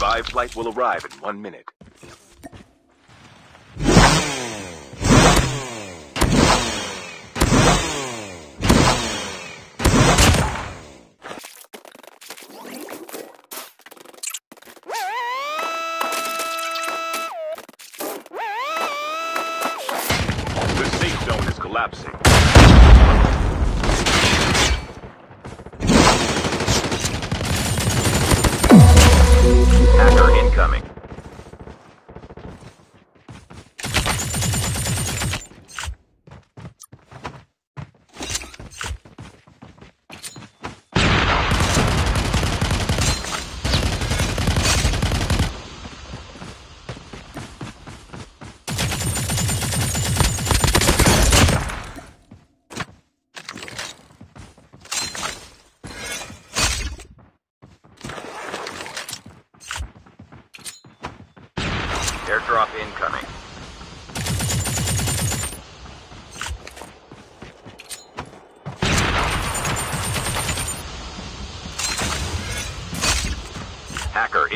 Revived flight will arrive in one minute. The safe zone is collapsing. Hacker incoming. Airdrop incoming. Hacker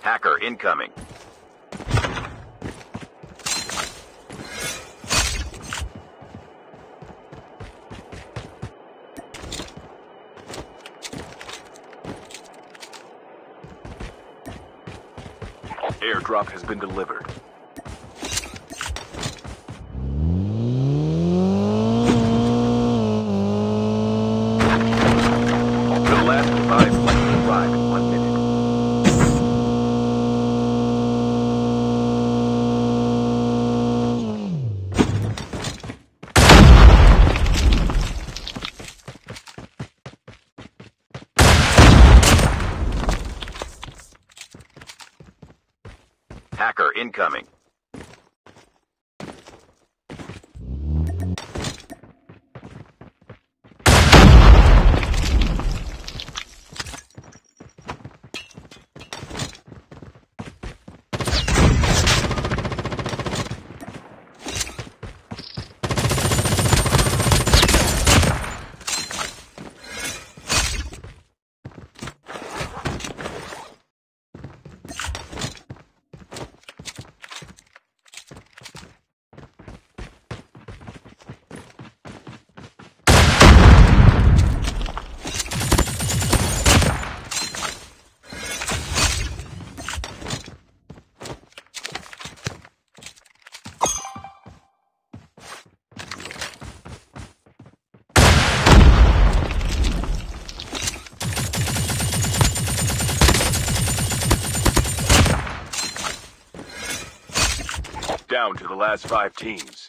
Hacker incoming. Airdrop has been delivered. Incoming. Last five teams.